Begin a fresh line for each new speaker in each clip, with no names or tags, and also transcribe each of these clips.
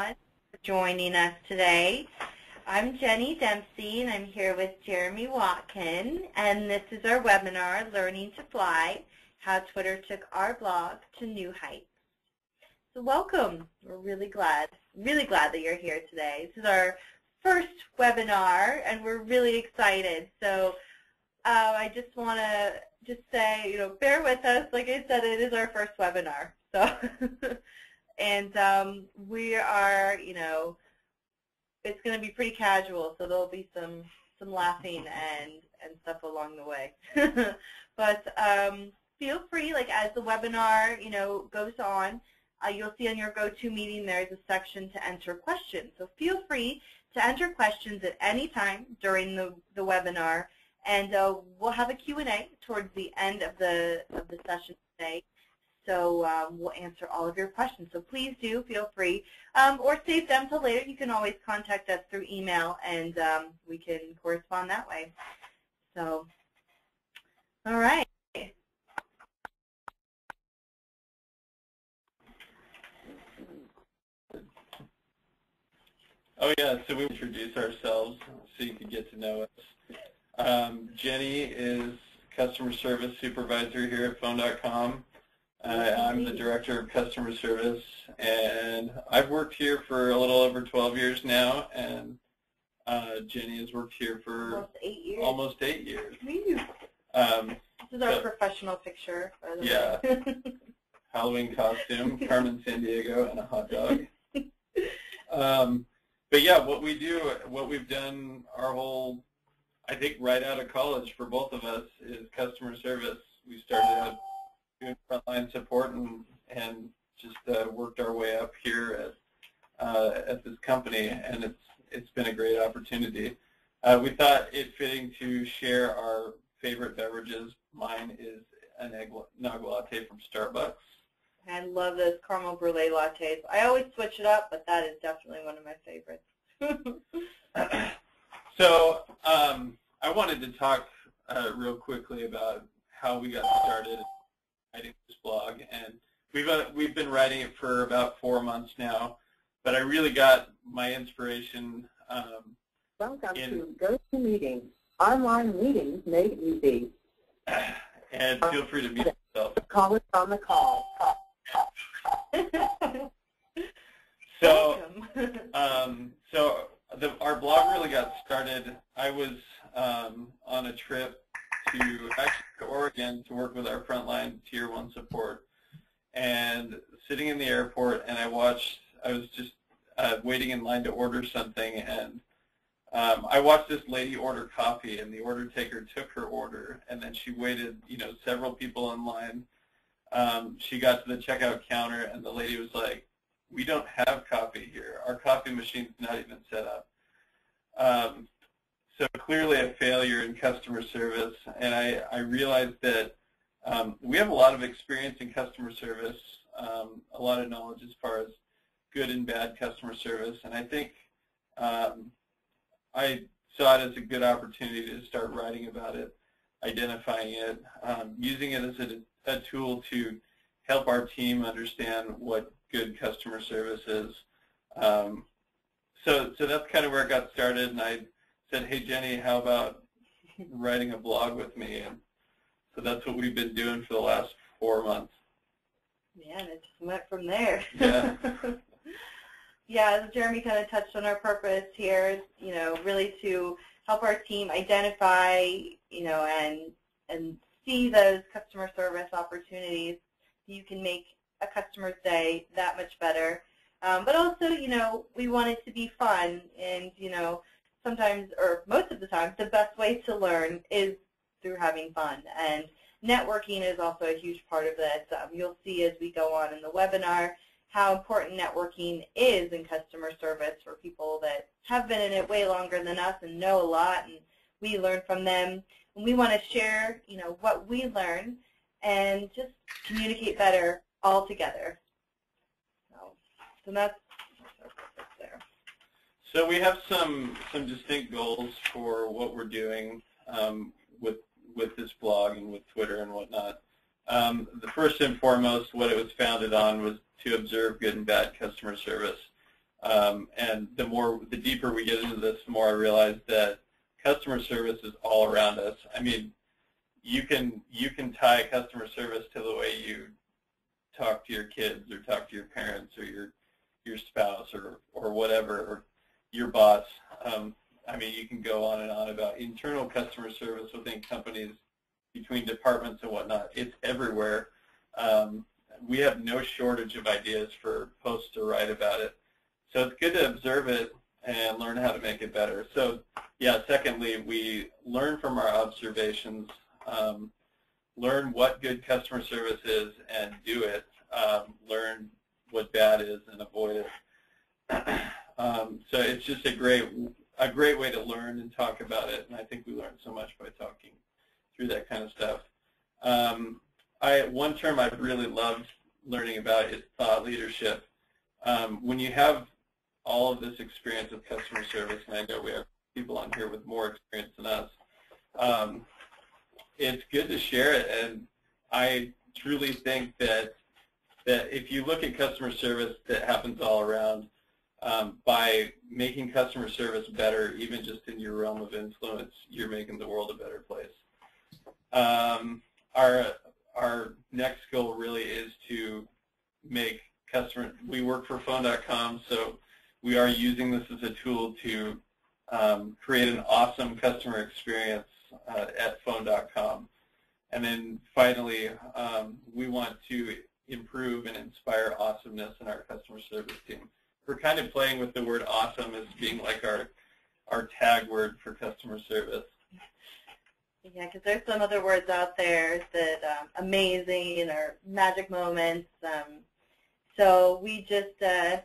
for joining us today. I'm Jenny Dempsey, and I'm here with Jeremy Watkin, and this is our webinar, Learning to Fly, How Twitter Took Our Blog to New Heights. So welcome. We're really glad, really glad that you're here today. This is our first webinar, and we're really excited. So uh, I just want to just say, you know, bear with us. Like I said, it is our first webinar. So, and um, we are, you know, it's going to be pretty casual, so there'll be some some laughing and and stuff along the way. but um, feel free, like as the webinar, you know, goes on, uh, you'll see on your GoToMeeting there's a section to enter questions. So feel free to enter questions at any time during the, the webinar, and uh, we'll have a Q&A towards the end of the, of the session today. So um, we'll answer all of your questions. So please do feel free. Um, or save them till later. You can always contact us through email, and um, we can correspond that way. So, all right.
Oh yeah, so we introduce ourselves so you can get to know us. Um, Jenny is customer service supervisor here at phone.com. Uh, I'm the director of customer service, and I've worked here for a little over 12 years now, and uh, Jenny has worked here for
almost eight years.
Almost eight years.
Um, this is our so, professional picture,
yeah. Halloween costume, Carmen Sandiego, and a hot dog. Um, but yeah, what we do, what we've done our whole, I think right out of college for both of us is customer service. We started out doing frontline support and, and just uh, worked our way up here at, uh, at this company, and it's, it's been a great opportunity. Uh, we thought it fitting to share our favorite beverages. Mine is an egg nog latte from Starbucks.
I love those caramel brulee lattes. I always switch it up, but that is definitely one of my favorites.
so um, I wanted to talk uh, real quickly about how we got started writing this blog, and we've uh, we've been writing it for about four months now. But I really got my inspiration. Um,
Welcome to GoToMeeting, online meetings made easy.
And feel free to mute yourself.
Call us on the call.
so, um, so the, our blog really got started. I was um, on a trip to actually to Oregon to work with our frontline Tier 1 support. And sitting in the airport, and I watched, I was just uh, waiting in line to order something, and um, I watched this lady order coffee, and the order taker took her order, and then she waited, you know, several people in line. Um, she got to the checkout counter, and the lady was like, we don't have coffee here. Our coffee machine's not even set up. Um, so clearly a failure in customer service, and I, I realized that um, we have a lot of experience in customer service, um, a lot of knowledge as far as good and bad customer service, and I think um, I saw it as a good opportunity to start writing about it, identifying it, um, using it as a, a tool to help our team understand what good customer service is. Um, so, so that's kind of where it got started, and I said, hey, Jenny, how about writing a blog with me? And so that's what we've been doing for the last four months.
Yeah, and it just went from there.
Yeah.
yeah, as Jeremy kind of touched on our purpose here, you know, really to help our team identify, you know, and and see those customer service opportunities. You can make a customer's day that much better. Um, but also, you know, we want it to be fun and, you know, sometimes, or most of the time, the best way to learn is through having fun. And networking is also a huge part of this. Um, you'll see as we go on in the webinar how important networking is in customer service for people that have been in it way longer than us and know a lot, and we learn from them. And we want to share, you know, what we learn and just communicate better all together. So, so that's.
So we have some some distinct goals for what we're doing um, with with this blog and with Twitter and whatnot. Um, the first and foremost, what it was founded on was to observe good and bad customer service. Um, and the more, the deeper we get into this, the more I realize that customer service is all around us. I mean, you can you can tie customer service to the way you talk to your kids or talk to your parents or your your spouse or or whatever your boss. Um, I mean, you can go on and on about internal customer service within companies, between departments and whatnot. It's everywhere. Um, we have no shortage of ideas for posts to write about it. So it's good to observe it and learn how to make it better. So yeah, secondly, we learn from our observations, um, learn what good customer service is and do it, um, learn what bad is and avoid it. um, so it's just a great, a great way to learn and talk about it, and I think we learn so much by talking through that kind of stuff. Um, I, one term I've really loved learning about is thought leadership. Um, when you have all of this experience of customer service, and I know we have people on here with more experience than us, um, it's good to share it. And I truly think that that if you look at customer service that happens all around, um, by making customer service better, even just in your realm of influence, you're making the world a better place. Um, our our next goal really is to make customer. We work for Phone.com, so we are using this as a tool to um, create an awesome customer experience uh, at Phone.com. And then finally, um, we want to improve and inspire awesomeness in our customer service team. We're kind of playing with the word awesome as being like our our tag word for customer service.
Yeah, because there's some other words out there that um, amazing or magic moments. Um, so we just uh,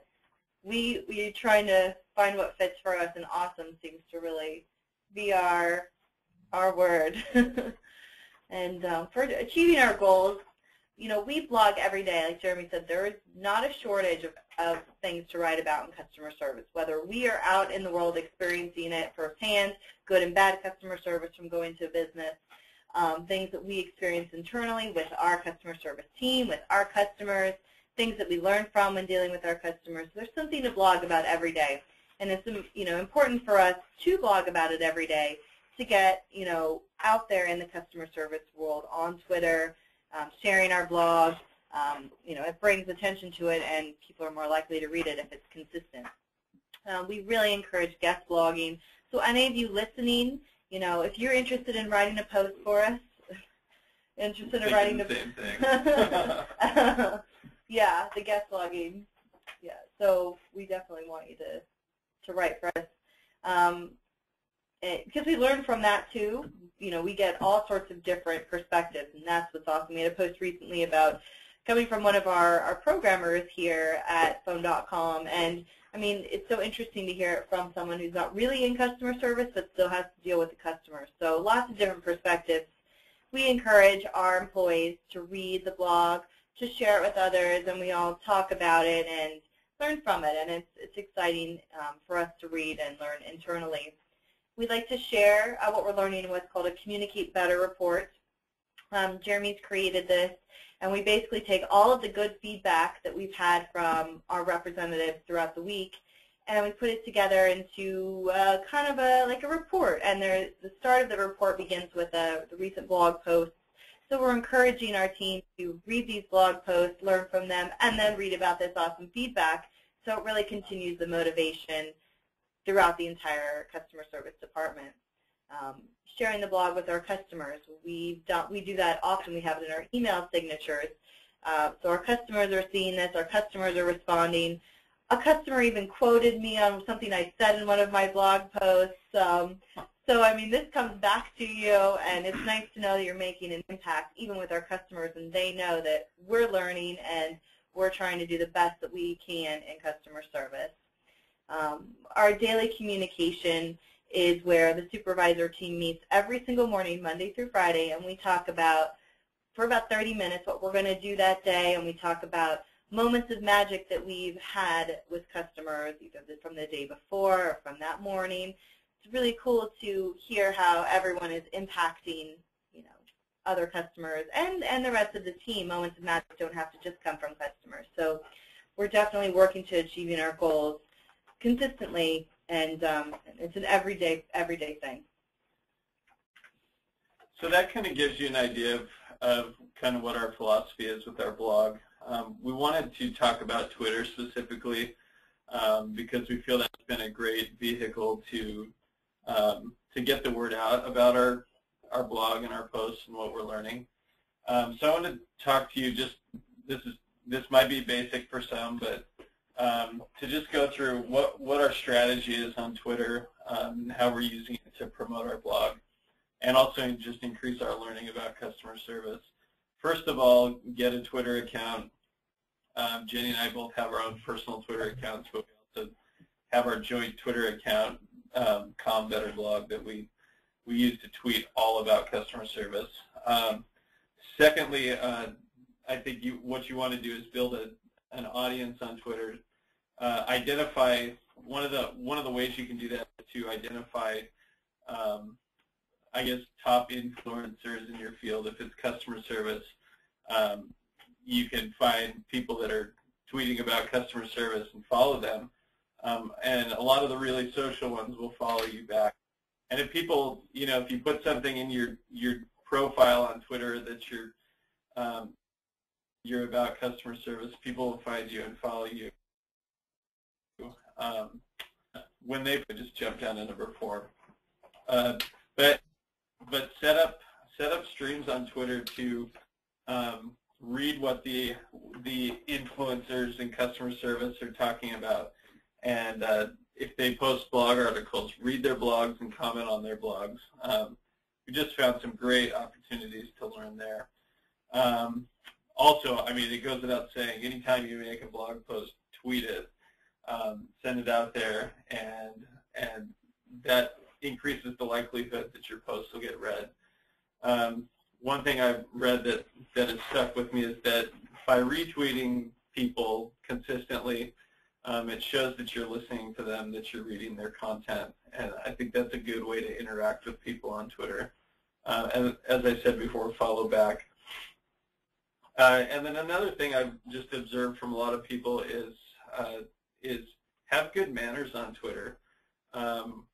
we we trying to find what fits for us, and awesome seems to really be our our word. and um, for achieving our goals, you know, we blog every day. Like Jeremy said, there is not a shortage of, of things to write about in customer service, whether we are out in the world experiencing it firsthand, good and bad customer service from going to a business, um, things that we experience internally with our customer service team, with our customers, things that we learn from when dealing with our customers. There's something to blog about every day. And it's you know important for us to blog about it every day to get you know out there in the customer service world on Twitter, um, sharing our blog. Um, you know, it brings attention to it, and people are more likely to read it if it's consistent. Um, we really encourage guest blogging. So any of you listening, you know, if you're interested in writing a post for us, interested in writing
the same thing.
yeah, the guest blogging. Yeah, so we definitely want you to to write for us. Um, because we learn from that too. You know, we get all sorts of different perspectives, and that's what's awesome. We had a post recently about coming from one of our, our programmers here at phone.com, and I mean, it's so interesting to hear it from someone who's not really in customer service, but still has to deal with the customers. So lots of different perspectives. We encourage our employees to read the blog, to share it with others, and we all talk about it and learn from it, and it's, it's exciting um, for us to read and learn internally. We'd like to share uh, what we're learning in what's called a Communicate Better report. Um, Jeremy's created this, and we basically take all of the good feedback that we've had from our representatives throughout the week, and we put it together into uh, kind of a like a report. And there, the start of the report begins with a, the recent blog post. So we're encouraging our team to read these blog posts, learn from them, and then read about this awesome feedback. So it really continues the motivation throughout the entire customer service department. Um, sharing the blog with our customers. we done, we do that often. We have it in our email signatures. Uh, so our customers are seeing this. Our customers are responding. A customer even quoted me on something I said in one of my blog posts. Um, so, I mean, this comes back to you, and it's nice to know that you're making an impact even with our customers, and they know that we're learning and we're trying to do the best that we can in customer service. Um, our daily communication is where the supervisor team meets every single morning, Monday through Friday, and we talk about, for about 30 minutes, what we're going to do that day, and we talk about moments of magic that we've had with customers, either from the day before or from that morning. It's really cool to hear how everyone is impacting, you know, other customers and, and the rest of the team. Moments of magic don't have to just come from customers. So we're definitely working to achieving our goals consistently, and um, it's an everyday everyday thing.
So that kind of gives you an idea of, of kind of what our philosophy is with our blog. Um, we wanted to talk about Twitter specifically um, because we feel that's been a great vehicle to um, to get the word out about our our blog and our posts and what we're learning. Um, so I want to talk to you just this is this might be basic for some, but um, to just go through what what our strategy is on Twitter um, and how we're using it to promote our blog, and also just increase our learning about customer service. First of all, get a Twitter account. Um, Jenny and I both have our own personal Twitter accounts, but we also have our joint Twitter account, um, Com Better Blog, that we we use to tweet all about customer service. Um, secondly, uh, I think you, what you want to do is build a, an audience on Twitter. Uh, identify one of the one of the ways you can do that is to identify, um, I guess, top influencers in your field. If it's customer service, um, you can find people that are tweeting about customer service and follow them. Um, and a lot of the really social ones will follow you back. And if people, you know, if you put something in your your profile on Twitter that you're um, you're about customer service, people will find you and follow you. Um, when they just jump down to number four. Uh, but but set up set up streams on Twitter to um, read what the the influencers in customer service are talking about, and uh, if they post blog articles, read their blogs and comment on their blogs. Um, we just found some great opportunities to learn there. Um, also, I mean, it goes without saying, anytime you make a blog post, tweet it, um, send it out there, and and that increases the likelihood that your post will get read. Um, one thing I've read that, that has stuck with me is that by retweeting people consistently, um, it shows that you're listening to them, that you're reading their content, and I think that's a good way to interact with people on Twitter. Uh, and as I said before, follow back. Uh, and then another thing I've just observed from a lot of people is uh, is have good manners on Twitter. Um,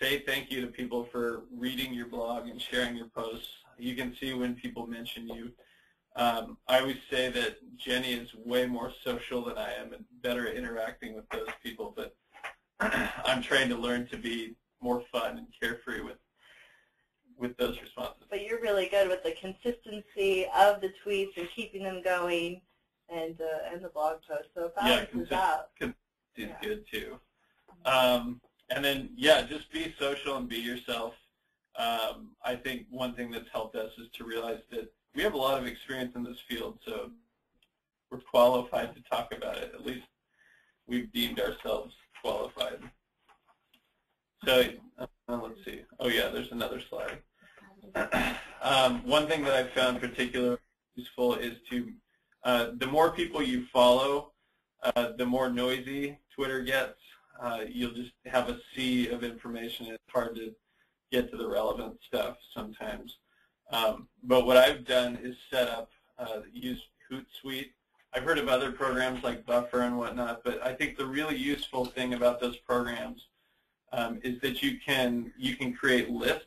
say thank you to people for reading your blog and sharing your posts. You can see when people mention you. Um, I always say that Jenny is way more social than I am and better at interacting with those people, but I'm trying to learn to be more fun and carefree with with those responses.
But you're really good with the consistency of the tweets and keeping them going and uh, and the blog posts. So it balances
yeah,
out.
Is yeah. good too. Um, and then, yeah, just be social and be yourself. Um, I think one thing that's helped us is to realize that we have a lot of experience in this field, so we're qualified to talk about it. At least we've deemed ourselves qualified. So uh, let's see. Oh yeah, there's another slide. um, one thing that I've found particularly useful is to, uh, the more people you follow, uh, the more noisy Twitter gets. Uh, you'll just have a sea of information. It's hard to get to the relevant stuff sometimes. Um, but what I've done is set up, uh, use Hootsuite. I've heard of other programs like Buffer and whatnot, but I think the really useful thing about those programs um, is that you can you can create lists.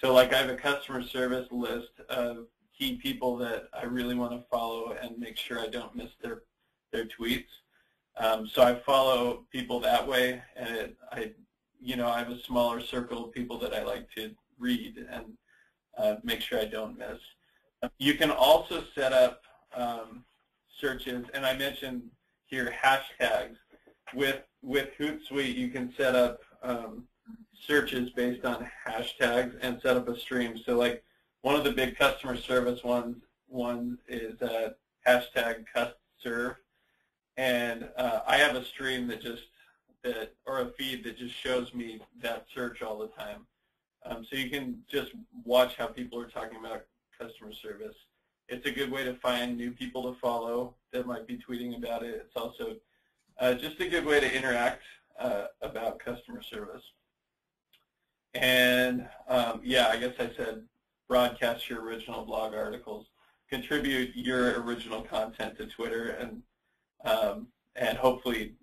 So like I have a customer service list of key people that I really want to follow and make sure I don't miss their their tweets. Um, so I follow people that way, and it, I, you know, I have a smaller circle of people that I like to read and uh, make sure I don't miss. You can also set up um, searches, and I mentioned here hashtags. With with Hootsuite, you can set up um, searches based on hashtags and set up a stream. So like one of the big customer service ones one is uh, hashtag custserv, and uh, I have a stream that just that or a feed that just shows me that search all the time. Um, so you can just watch how people are talking about customer service. It's a good way to find new people to follow that might be tweeting about it. It's also uh, just a good way to interact uh, about customer service. And um, yeah, I guess I said broadcast your original blog articles, contribute your original content to Twitter, and um, and hopefully,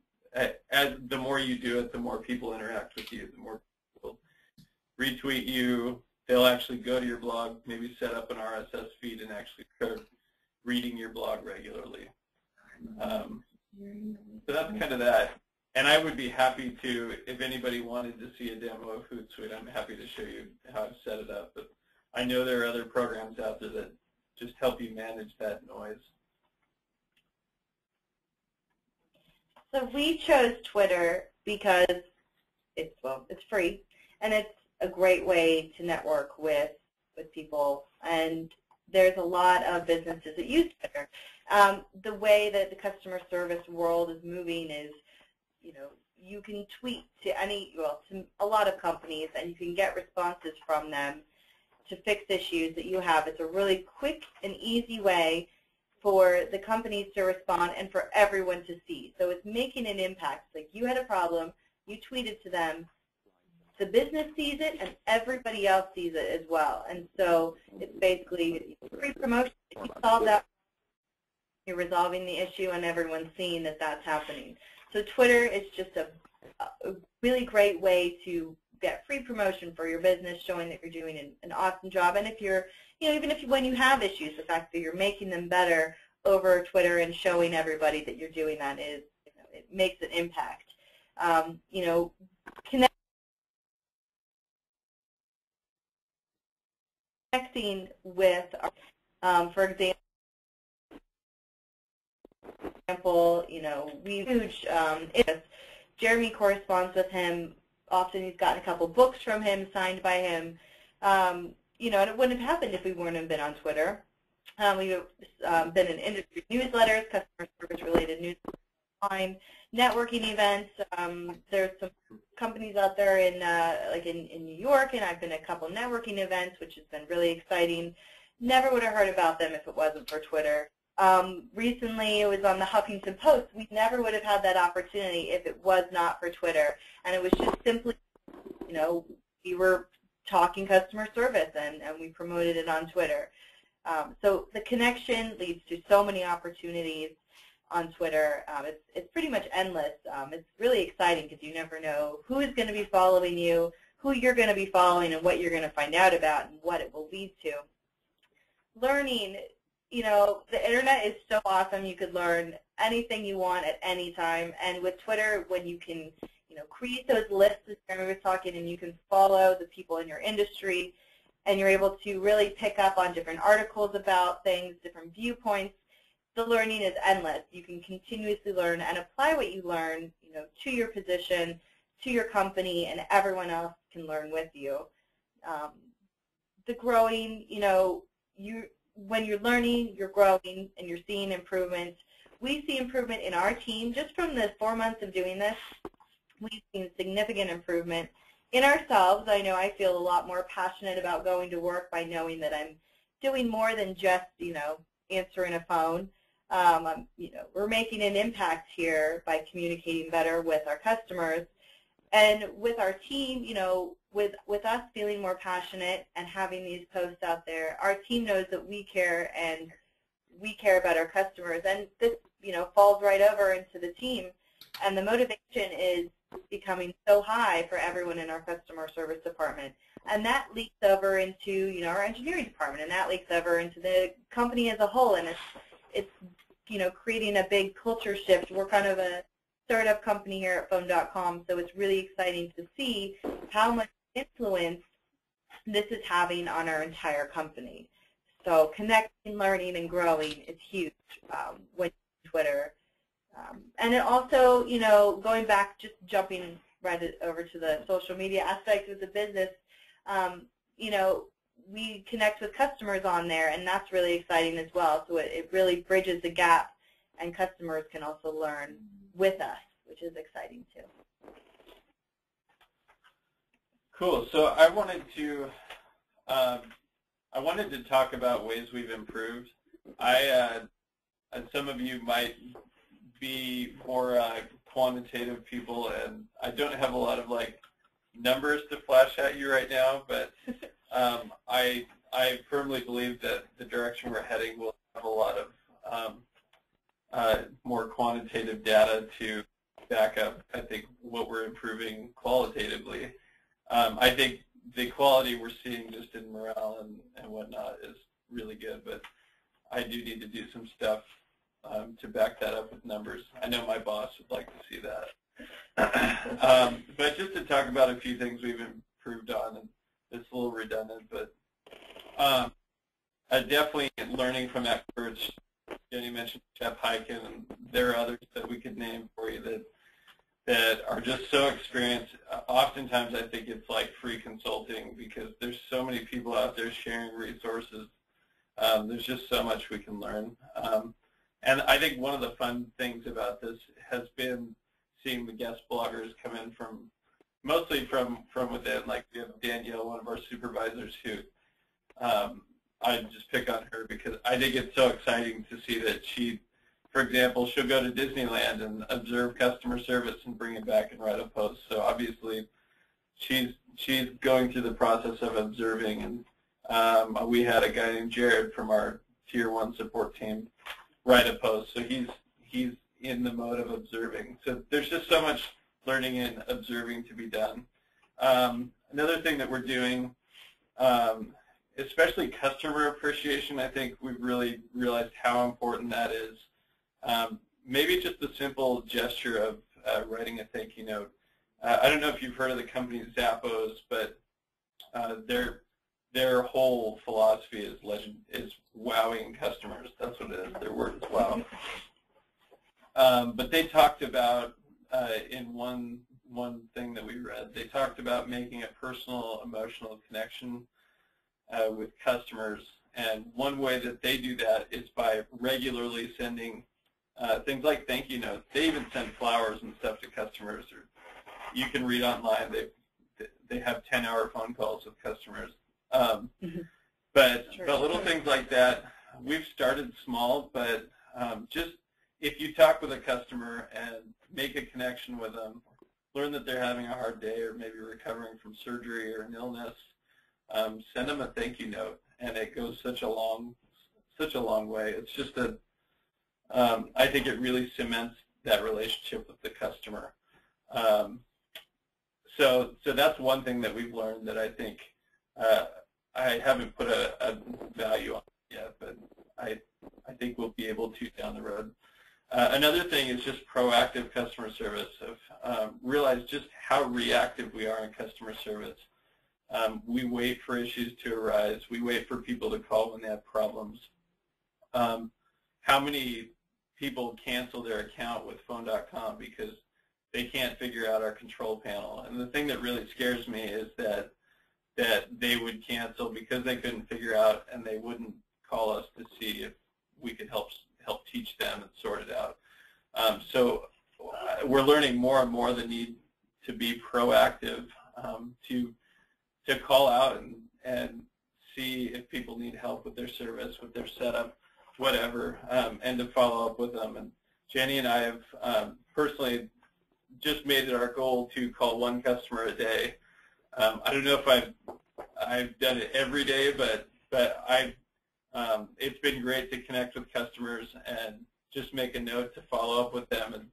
as the more you do it, the more people interact with you, the more people retweet you. They'll actually go to your blog, maybe set up an RSS feed, and actually start reading your blog regularly. Um, so that's kind of that. And I would be happy to, if anybody wanted to see a demo of Hootsuite, I'm happy to show you how I've set it up. But I know there are other programs out there that just help you manage that noise.
So we chose Twitter because it's well, it's free, and it's a great way to network with with people. And there's a lot of businesses that use Twitter. Um, the way that the customer service world is moving is, you know, you can tweet to any, well, to a lot of companies, and you can get responses from them to fix issues that you have. It's a really quick and easy way for the companies to respond and for everyone to see. So it's making an impact. Like you had a problem, you tweeted to them, the business sees it and everybody else sees it as well. And so it's basically free promotion. If you solve that, you're resolving the issue and everyone's seeing that that's happening. So Twitter is just a, a really great way to get free promotion for your business, showing that you're doing an, an awesome job. And if you're, you know, even if when you have issues, the fact that you're making them better over Twitter and showing everybody that you're doing that is, you know, it makes an impact. Um, you know, connecting with, um, for example, you know, we huge um, Jeremy corresponds with him often he's gotten a couple books from him, signed by him. Um, you know, and it wouldn't have happened if we weren't have been on Twitter. Um, we've um, been in industry newsletters, customer service related newsletters, online networking events. Um, there's some companies out there in uh, like in, in New York, and I've been at a couple networking events, which has been really exciting. Never would have heard about them if it wasn't for Twitter. Um, recently, it was on the Huffington Post. We never would have had that opportunity if it was not for Twitter. And it was just simply, you know, we were talking customer service, and, and we promoted it on Twitter. Um, so the connection leads to so many opportunities on Twitter. Um, it's, it's pretty much endless. Um, it's really exciting because you never know who is going to be following you, who you're going to be following, and what you're going to find out about and what it will lead to. Learning you know, the internet is so awesome. You could learn anything you want at any time. And with Twitter, when you can, you know, create those lists, as Jeremy was talking, and you can follow the people in your industry, and you're able to really pick up on different articles about things, different viewpoints, the learning is endless. You can continuously learn and apply what you learn, you know, to your position, to your company, and everyone else can learn with you. Um, the growing, you know, you when you're learning, you're growing, and you're seeing improvements. We see improvement in our team. Just from the four months of doing this, we've seen significant improvement in ourselves. I know I feel a lot more passionate about going to work by knowing that I'm doing more than just, you know, answering a phone. Um, I'm, you know, we're making an impact here by communicating better with our customers. And with our team, you know, with, with us feeling more passionate and having these posts out there, our team knows that we care and we care about our customers. And this, you know, falls right over into the team. And the motivation is becoming so high for everyone in our customer service department. And that leaks over into, you know, our engineering department, and that leaks over into the company as a whole. And it's, it's you know, creating a big culture shift. We're kind of a startup company here at phone.com, so it's really exciting to see how much influence this is having on our entire company. So connecting, learning, and growing is huge um, with Twitter. Um, and it also, you know, going back, just jumping right over to the social media aspect of the business, um, you know, we connect with customers on there, and that's really exciting as well. So it, it really bridges the gap, and customers can also learn with us, which is exciting too.
Cool. So I wanted to um, I wanted to talk about ways we've improved. I uh, and some of you might be more uh, quantitative people, and I don't have a lot of like numbers to flash at you right now, but um, I I firmly believe that the direction we're heading will have a lot of um, uh, more quantitative data to back up, I think, what we're improving qualitatively. Um, I think the quality we're seeing just in morale and, and whatnot is really good, but I do need to do some stuff um, to back that up with numbers. I know my boss would like to see that. um, but just to talk about a few things we've improved on, and it's a little redundant, but um, uh, definitely learning from experts. Jenny mentioned Shep Hyken, and there are others that we could name for you that that are just so experienced. Uh, oftentimes, I think it's like free consulting because there's so many people out there sharing resources. Um, there's just so much we can learn. Um, and I think one of the fun things about this has been seeing the guest bloggers come in from mostly from from within. Like we have Danielle, one of our supervisors, who um, I just pick on her because I think it's so exciting to see that she, for example, she'll go to Disneyland and observe customer service and bring it back and write a post. So obviously, she's she's going through the process of observing. And um, we had a guy named Jared from our Tier One support team write a post. So he's he's in the mode of observing. So there's just so much learning and observing to be done. Um, another thing that we're doing, um, especially customer appreciation, I think we've really realized how important that is. Um, maybe just the simple gesture of uh, writing a thank you note. Uh, I don't know if you've heard of the company Zappos, but uh, their their whole philosophy is legend is wowing customers. That's what it is. Their word is wow. Um, but they talked about uh, in one one thing that we read, they talked about making a personal, emotional connection uh, with customers. And one way that they do that is by regularly sending uh, things like thank you notes. They even send flowers and stuff to customers. Or you can read online. They they have 10-hour phone calls with customers. Um, mm-hmm. But but little things like that. We've started small, but um, just if you talk with a customer and make a connection with them, learn that they're having a hard day or maybe recovering from surgery or an illness, um, send them a thank you note, and it goes such a long, such a long way. It's just a, um, I think it really cements that relationship with the customer. Um, so, so that's one thing that we've learned that I think uh, I haven't put a, a value on yet, but I, I think we'll be able to down the road. Uh, another thing is just proactive customer service. Of um, realize just how reactive we are in customer service. Um, we wait for issues to arise. We wait for people to call when they have problems. Um, how many people cancel their account with Phone.com because they can't figure out our control panel? And the thing that really scares me is that that they would cancel because they couldn't figure out and they wouldn't call us to see if we could help help teach them and sort it out. Um, so uh, we're learning more and more the need to be proactive, um, to to call out and, and see if people need help with their service, with their setup, whatever, um, and to follow up with them. And Jenny and I have um, personally just made it our goal to call one customer a day. Um, I don't know if I've I've done it every day, but but I've um, it's been great to connect with customers and just make a note to follow up with them and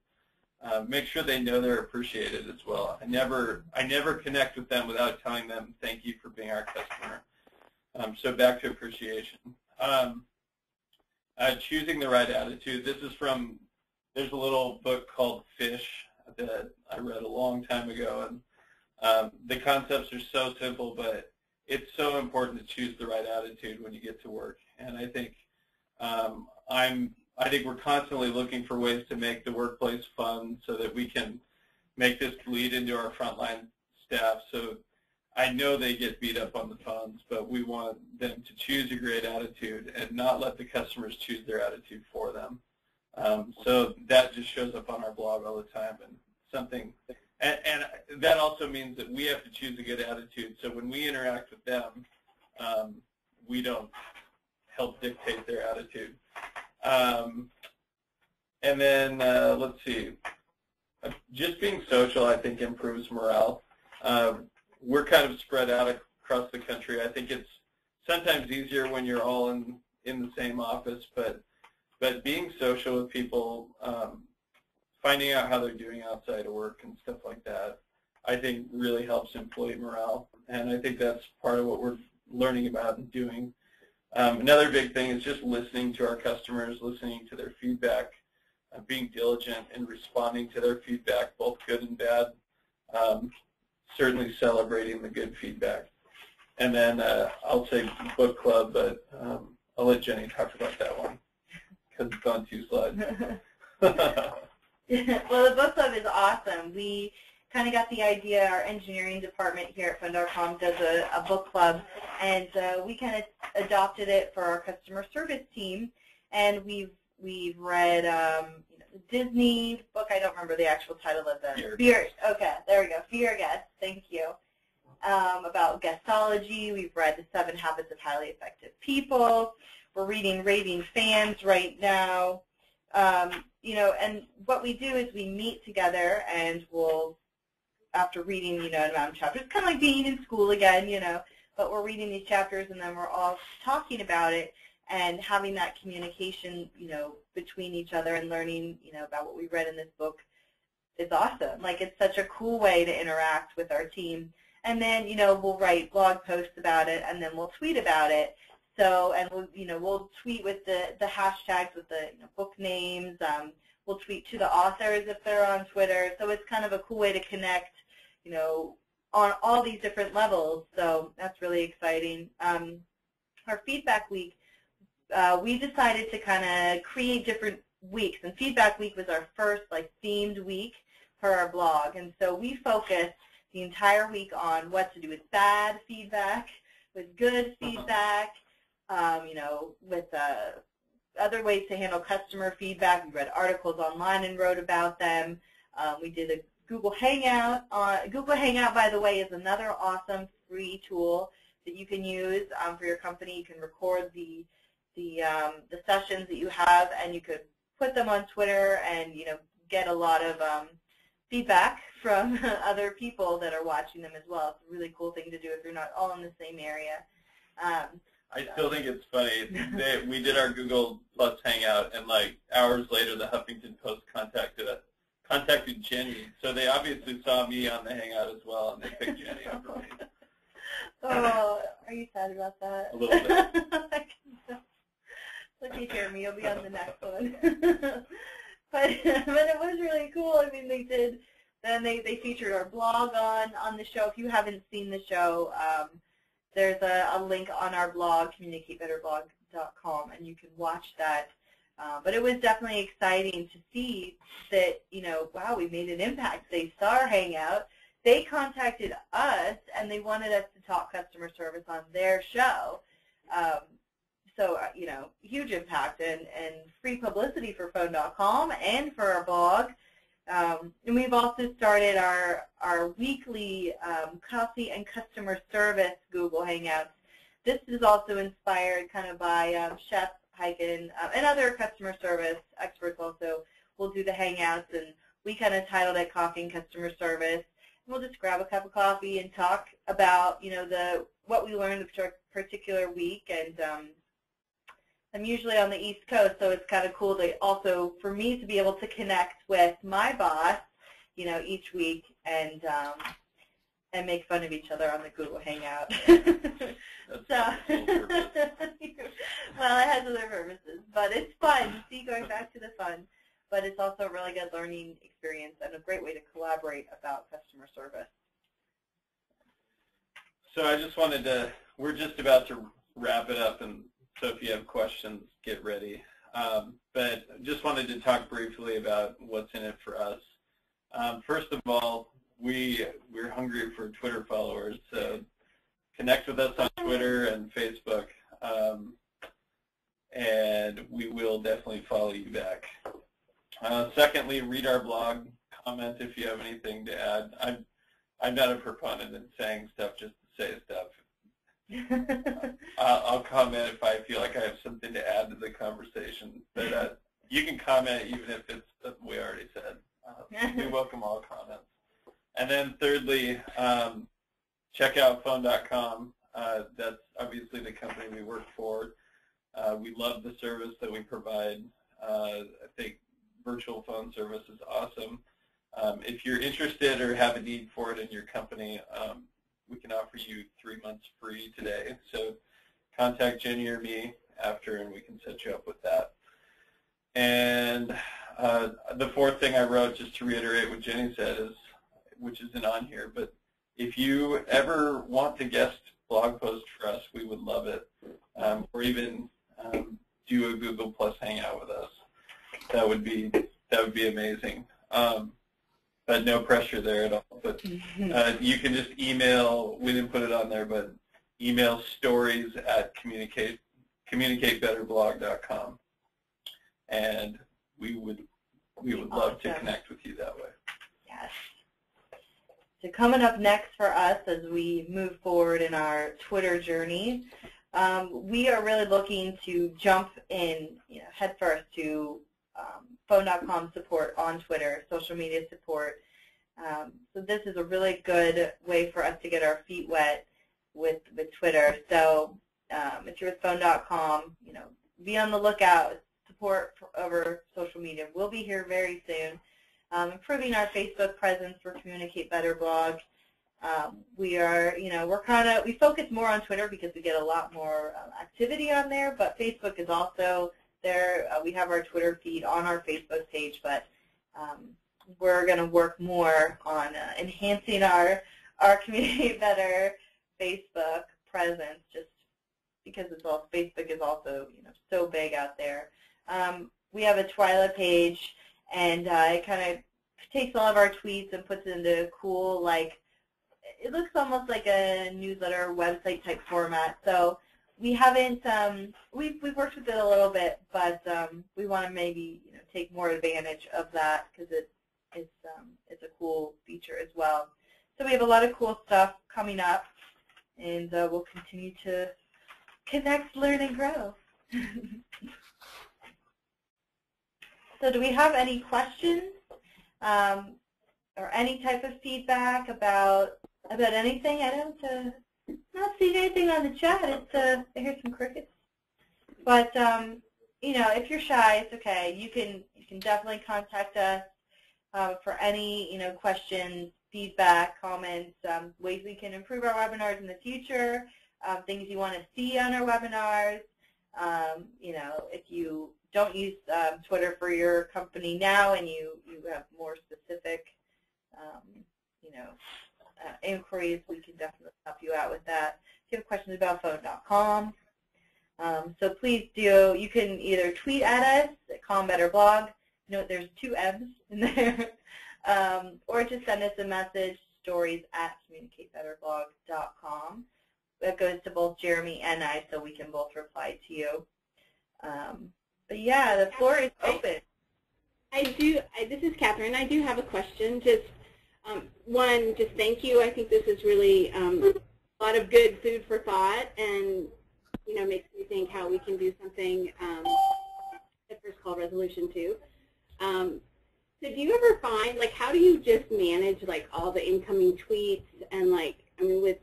uh, make sure they know they're appreciated as well. I never, I never connect with them without telling them thank you for being our customer. Um, so back to appreciation. Um, uh, choosing the right attitude. This is from, there's a little book called Fish that I read a long time ago, and um, the concepts are so simple, but it's so important to choose the right attitude when you get to work. And I think um, I'm I think we're constantly looking for ways to make the workplace fun so that we can make this bleed into our frontline staff. So I know they get beat up on the phones, but we want them to choose a great attitude and not let the customers choose their attitude for them. Um, so that just shows up on our blog all the time and something and, and, that also means that we have to choose a good attitude. So when we interact with them, um, we don't help dictate their attitude. Um, and then uh, let's see, uh, just being social, I think, improves morale. Um, we're kind of spread out across the country. I think it's sometimes easier when you're all in in the same office, but but being social with people um, finding out how they're doing outside of work and stuff like that, I think really helps employee morale. And I think that's part of what we're learning about and doing. Um, another big thing is just listening to our customers, listening to their feedback, uh, being diligent in responding to their feedback, both good and bad. Um, certainly celebrating the good feedback. And then uh, I'll say book club, but um, I'll let Jenny talk about that one because it's on two slides.
well, the book club is awesome. We kind of got the idea, our engineering department here at Phone.com does a, a book club, and uh, we kind of adopted it for our customer service team, and we've we've read um, you know, Disney book. I don't remember the actual title of the
Fear.
Fear. Okay, there we go. Be Our Guest. Thank you. Um, about guestology. We've read The Seven Habits of Highly Effective People. We're reading Raving Fans right now. Um, you know, and what we do is we meet together and we'll, after reading, you know, an amount of chapters, It's kind of like being in school again, you know, but we're reading these chapters and then we're all talking about it and having that communication, you know, between each other and learning, you know, about what we read in this book is awesome. Like it's such a cool way to interact with our team. And then, you know, we'll write blog posts about it and then we'll tweet about it. So, and we'll, you know, we'll tweet with the, the hashtags with the you know, book names. Um, we'll tweet to the authors if they're on Twitter. So it's kind of a cool way to connect, you know, on all these different levels. So that's really exciting. Um, our feedback week, uh, we decided to kind of create different weeks. And feedback week was our first like themed week for our blog. And so we focused the entire week on what to do with bad feedback, with good feedback, um, you know, with uh, other ways to handle customer feedback. We read articles online and wrote about them. Um, we did a Google Hangout. Uh, Google Hangout, by the way, is another awesome free tool that you can use um, for your company. You can record the the um, the sessions that you have, and you could put them on Twitter, and you know get a lot of um, feedback from other people that are watching them as well. It's a really cool thing to do if you're not all in the same area. Um,
I still think it's funny. They, we did our Google Plus Hangout, and like hours later, the Huffington Post contacted us, contacted Jenny. So they obviously saw me on the Hangout as well, and they picked Jenny me.
oh, are you sad about that?
A little bit.
Look at Jeremy, you'll be on the next one. but but it was really cool. I mean, they did. Then they they featured our blog on on the show. If you haven't seen the show. Um, there's a, a link on our blog, communicatebetterblog.com, and you can watch that. Uh, but it was definitely exciting to see that, you know, wow, we made an impact. They saw our Hangout. They contacted us, and they wanted us to talk customer service on their show. Um, so, uh, you know, huge impact and, and free publicity for phone.com and for our blog. Um, and we've also started our, our weekly um, coffee and customer service Google Hangouts. This is also inspired kind of by um, Shep Hyken uh, and other customer service experts also will do the Hangouts, and we kind of titled it Coffee and Customer Service. And we'll just grab a cup of coffee and talk about, you know, the what we learned the particular week and um, I'm usually on the East Coast, so it's kind of cool to also for me to be able to connect with my boss, you know, each week and um, and make fun of each other on the Google Hangout. so, well, it has other purposes, but it's fun. See, going back to the fun, but it's also a really good learning experience and a great way to collaborate about customer service.
So I just wanted to. We're just about to wrap it up and so if you have questions, get ready. Um, but just wanted to talk briefly about what's in it for us. Um, first of all, we, we're hungry for Twitter followers, so connect with us on Twitter and Facebook, um, and we will definitely follow you back. Uh, secondly, read our blog, comment if you have anything to add. I'm, I'm not a proponent in saying stuff just to say stuff. uh, I'll comment if I feel like I have something to add to the conversation. But uh, you can comment even if it's something we already said. Uh, we welcome all comments. And then thirdly, um, check out phone.com. Uh, that's obviously the company we work for. Uh, we love the service that we provide. Uh, I think virtual phone service is awesome. Um, if you're interested or have a need for it in your company, um, we can offer you three months free today. So contact Jenny or me after and we can set you up with that. And uh, the fourth thing I wrote, just to reiterate what Jenny said, is which isn't on here, but if you ever want to guest blog post for us, we would love it. Um, or even um, do a Google Plus Hangout with us. That would be that would be amazing. Um, but no pressure there at all. But uh, you can just email. We didn't put it on there, but email stories at communicate communicatebetterblog.com, and we would we would love awesome. to connect with you that way.
Yes. So coming up next for us as we move forward in our Twitter journey, um, we are really looking to jump in you know, headfirst to um, phone.com support on Twitter, social media support. Um, so this is a really good way for us to get our feet wet with, with Twitter. So um, if you're with phone.com, you know, be on the lookout. Support over social media. We'll be here very soon. Um, improving our Facebook presence for Communicate Better blog. Um, we are, you know, we're kind of, we focus more on Twitter because we get a lot more uh, activity on there, but Facebook is also there. Uh, we have our Twitter feed on our Facebook page, but um, we're going to work more on uh, enhancing our our community better Facebook presence, just because it's all Facebook is also you know so big out there. Um, we have a Twylah page, and uh, it kind of takes all of our tweets and puts it into a cool like it looks almost like a newsletter website type format. So we haven't um, we've we've worked with it a little bit, but um, we want to maybe you know take more advantage of that because it it's um, it's a cool feature as well. So we have a lot of cool stuff coming up, and uh, we'll continue to connect, learn, and grow. so do we have any questions um, or any type of feedback about about anything? I don't uh, not seeing anything on the chat. It's uh, I hear some crickets. But um, you know, if you're shy, it's okay. You can you can definitely contact us uh, for any you know questions, feedback, comments, um, ways we can improve our webinars in the future, um, things you want to see on our webinars. Um, you know, if you don't use um, Twitter for your company now and you, you have more specific, um, you know, uh, inquiries, we can definitely help you out with that. If you have questions about phone.com, um, so please do, you can either tweet at us at ComBetterBlog, note there's two M's in there, um, or just send us a message, stories at communicatebetterblog.com. That goes to both Jeremy and I, so we can both reply to you. Um, but yeah, the floor is open.
I do. I, this is Catherine. I do have a question. Just um, one, just thank you. I think this is really um, a lot of good food for thought, and you know, makes me think how we can do something um, at First Call Resolution too. Um, so do you ever find, like, how do you just manage, like, all the incoming tweets and, like, I mean, with,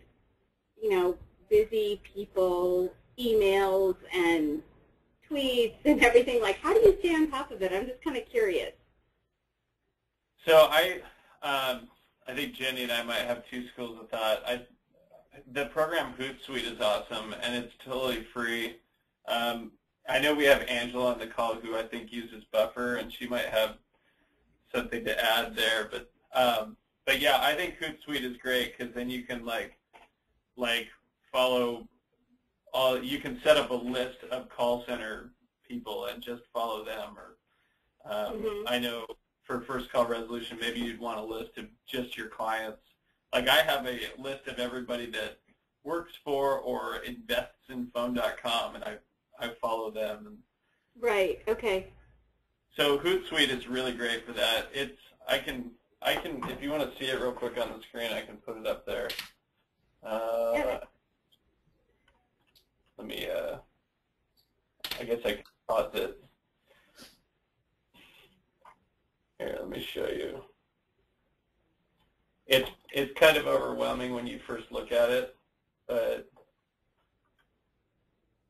you know, busy people, emails and tweets and everything, like, how do you stay on top of it? I'm just kind of curious.
So I, um, I think Jenny and I might have two schools of thought. I, the program Hootsuite is awesome, and it's totally free. Um, I know we have Angela on the call who I think uses Buffer, and she might have something to add there. But um, but yeah, I think Hootsuite is great because then you can like like follow all. You can set up a list of call center people and just follow them. Or um, mm -hmm. I know for first call resolution, maybe you'd want a list of just your clients. Like I have a list of everybody that works for or invests in phone.com, and I I follow them.
Right. Okay.
So Hootsuite is really great for that. It's I can I can if you want to see it real quick on the screen, I can put it up there. Uh, yeah. Let me. Uh, I guess I can pause it. Here, let me show you. It's it's kind of overwhelming when you first look at it, but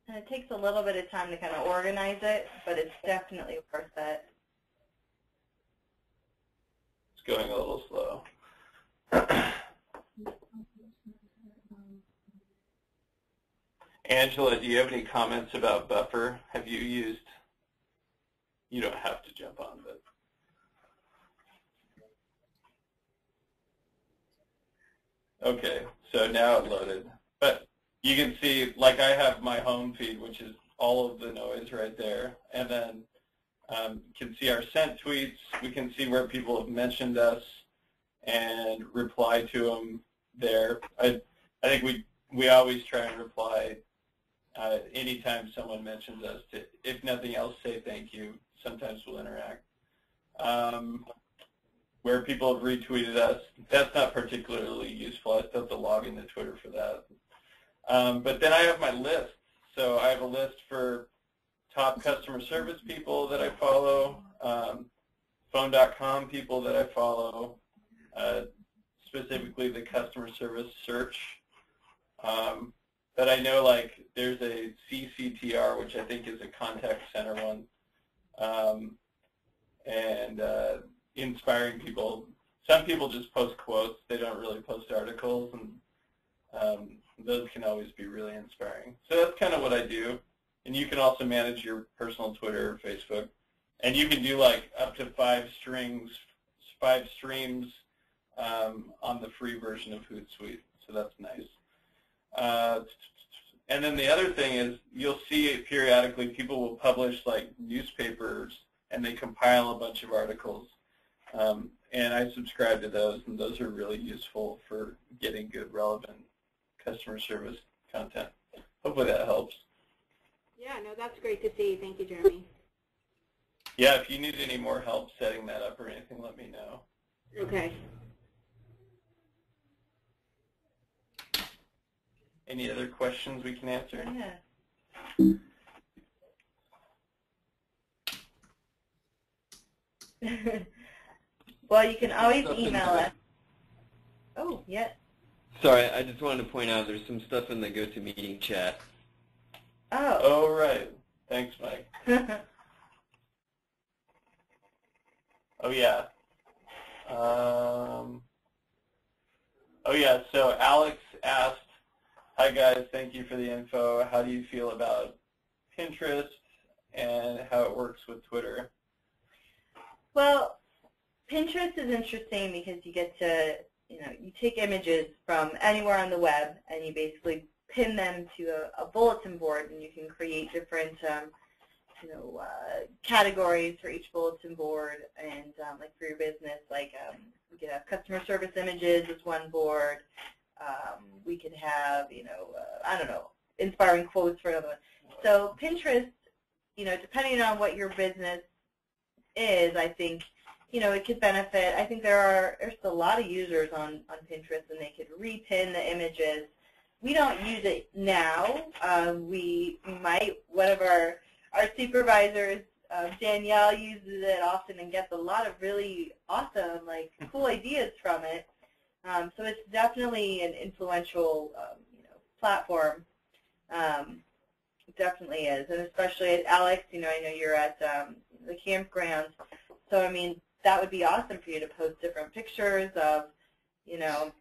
and it takes a little bit of time to kind of organize it, but it's definitely worth it.
It's going a little slow. Angela, do you have any comments about Buffer? Have you used, you don't have to jump on, but. Okay, so now it loaded. But you can see, like I have my home feed, which is all of the noise right there. And then um, you can see our sent tweets. We can see where people have mentioned us and reply to them there. I, I think we, we always try and reply uh, anytime someone mentions us. To, if nothing else, say thank you. Sometimes we'll interact. Um, where people have retweeted us, that's not particularly useful. I still have to log into Twitter for that. Um, but then I have my list. So I have a list for top customer service people that I follow, um, phone.com people that I follow, uh, specifically the customer service search. Um, but I know like there's a CCTR, which I think is a contact center one, um, and uh, inspiring people. Some people just post quotes; they don't really post articles, and um, those can always be really inspiring. So that's kind of what I do. And you can also manage your personal Twitter or Facebook. And you can do like up to five strings, five streams um, on the free version of Hootsuite. So that's nice. Uh, and then the other thing is you'll see periodically people will publish like newspapers and they compile a bunch of articles. Um, and I subscribe to those, and those are really useful for getting good, relevant customer service content. Hopefully that helps.
Yeah, no, that's great to see. Thank you, Jeremy.
Yeah, if you need any more help setting that up or anything, let me know.
Okay.
Any other questions we can answer?
Yeah. well, you can always email us. Oh, yes.
Sorry, I just wanted to point out there's some stuff in the GoToMeeting chat.
Oh.
Oh, right. Thanks, Mike. Oh, yeah. Um, oh, yeah. So Alex asked, hi, guys. Thank you for the info. How do you feel about Pinterest and how it works with Twitter?
Well, Pinterest is interesting because you get to, you know, you take images from anywhere on the web and you basically pin them to a, a bulletin board and you can create different, um, you know, uh, categories for each bulletin board and um, like for your business, like um, we could have customer service images as one board. Um, we could have, you know, uh, I don't know, inspiring quotes for another one. So Pinterest, you know, depending on what your business is, I think, you know, it could benefit. I think there are there's a lot of users on, on Pinterest and they could repin the images. We don't use it now. Um, we might, one of our, our supervisors, uh, Danielle, uses it often and gets a lot of really awesome, like, cool ideas from it. Um, so it's definitely an influential, um, you know, platform. Um, definitely is, and especially Alex. You know, I know you're at um, the campground, so I mean that would be awesome for you to post different pictures of, you know,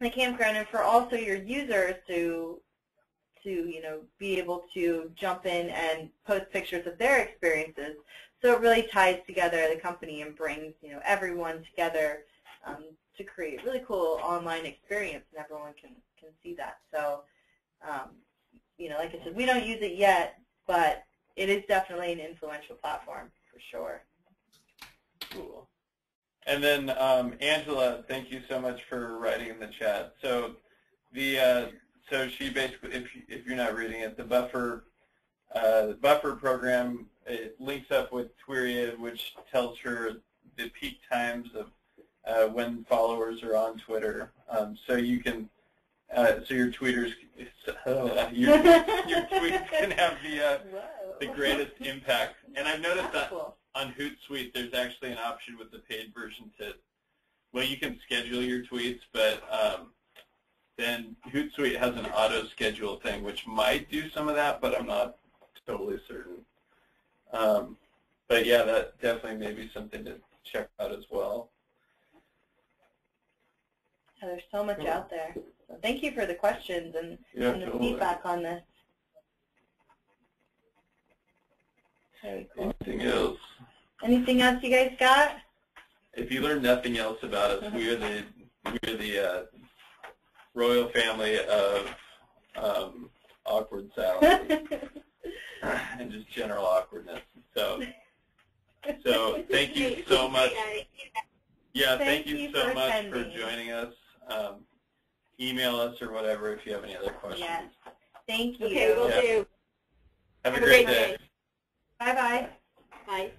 the campground, and for also your users to, to you know, be able to jump in and post pictures of their experiences. So it really ties together the company and brings you know everyone together um, to create really cool online experience, and everyone can can see that. So. Um, you know, like I said, we don't use it yet, but it is definitely an influential platform for sure.
Cool. And then um, Angela, thank you so much for writing in the chat. So the uh, so she basically, if you, if you're not reading it, the buffer uh, buffer program it links up with Tweriod, which tells her the peak times of uh, when followers are on Twitter. Um, so you can uh, so your tweeters uh, your, your tweets can have the uh, the greatest impact. And I've noticed
That's
that
cool.
on Hootsuite, there's actually an option with the paid version to, well, you can schedule your tweets, but um, then Hootsuite has an auto schedule thing, which might do some of that, but I'm not totally certain. Um, but yeah, that definitely may be something to check out as well.
There's so much out there. So thank you for the questions and,
Yeah,
and the
totally.
feedback on this. Very cool.
Anything else?
Anything else you guys got?
If you learn nothing else about us, we are the we are the uh, royal family of um, awkward sounds and just general awkwardness. So, so thank you so much. Yeah,
Thank
thank you
you
so much for joining us. Um, email us or whatever if you have any other questions.
yes. Thank you.
Okay, we'll
Yeah.
do.
Have a
Have a
great
great
day.
day.
Bye-bye.
Bye.